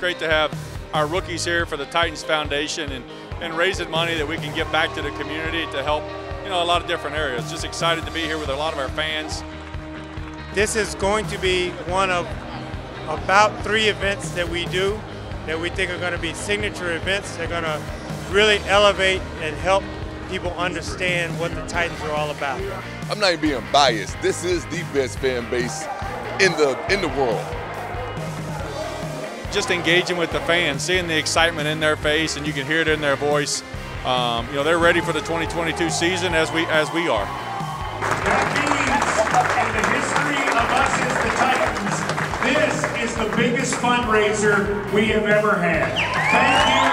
great to have our rookies here for the Titans Foundation and, and raising money that we can give back to the community to help, you know, a lot of different areas. Just excited to be here with a lot of our fans. This is going to be one of about three events that we do that we think are going to be signature events. They're going to really elevate and help people understand what the Titans are all about. I'm not even being biased. This is the best fan base in the in the world. Just engaging with the fans, seeing the excitement in their face, and you can hear it in their voice. Um, you know, they're ready for the 2022 season as we as we are. In the history of us as the Titans, this is the biggest fundraiser we have ever had. Thank you.